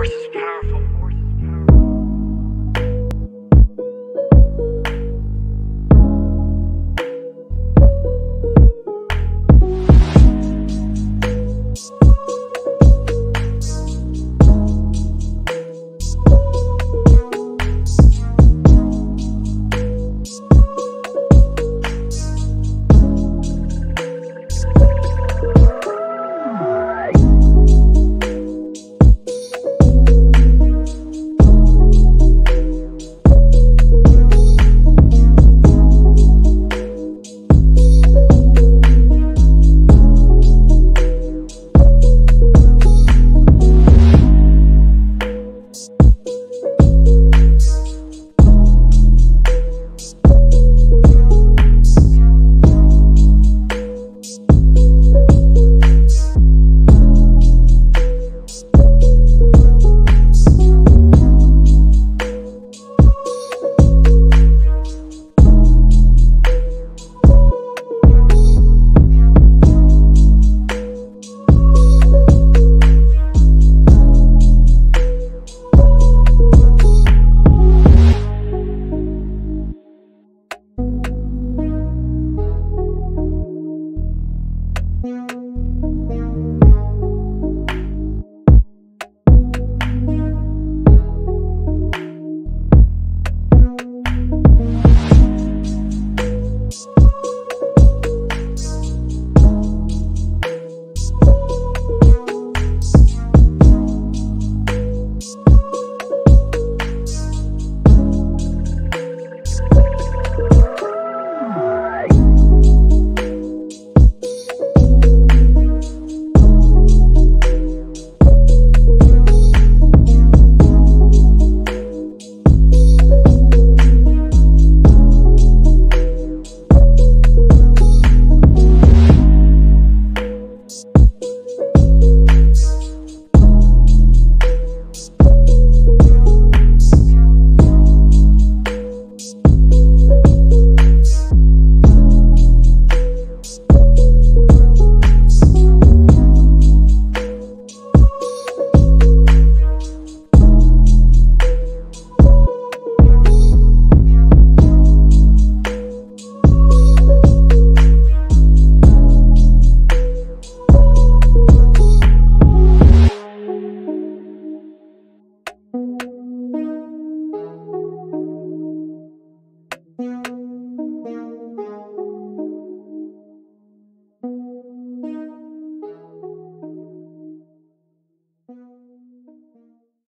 force is powerful.